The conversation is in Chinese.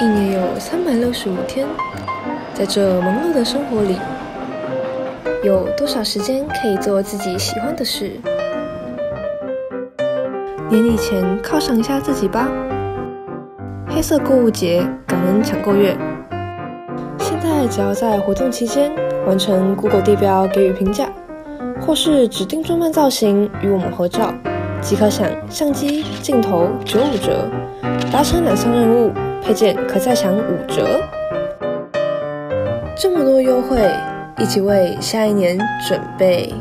一年有三百六十五天，在这忙碌的生活里，有多少时间可以做自己喜欢的事？年底前犒赏一下自己吧！黑色购物节，感恩抢购月。现在只要在活动期间完成 Google 地标给予评价，或是指定装扮造型与我们合照，即可享相机、镜头九五折，达成两项任务，配件可再享五折。这么多优惠，一起为下一年准备。